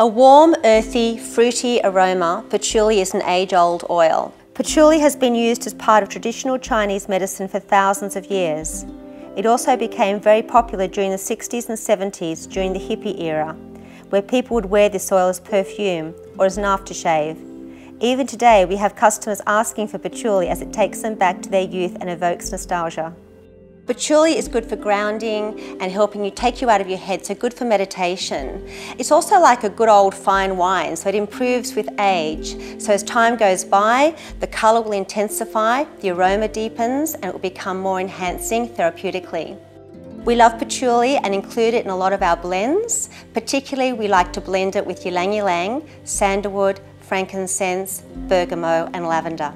A warm, earthy, fruity aroma, patchouli is an age-old oil. Patchouli has been used as part of traditional Chinese medicine for thousands of years. It also became very popular during the 60s and 70s during the hippie era, where people would wear this oil as perfume or as an aftershave. Even today, we have customers asking for patchouli as it takes them back to their youth and evokes nostalgia. Patchouli is good for grounding and helping you take you out of your head, so good for meditation. It's also like a good old fine wine, so it improves with age. So as time goes by, the colour will intensify, the aroma deepens, and it will become more enhancing therapeutically. We love patchouli and include it in a lot of our blends. Particularly, we like to blend it with ylang ylang, sandalwood, frankincense, bergamot and lavender.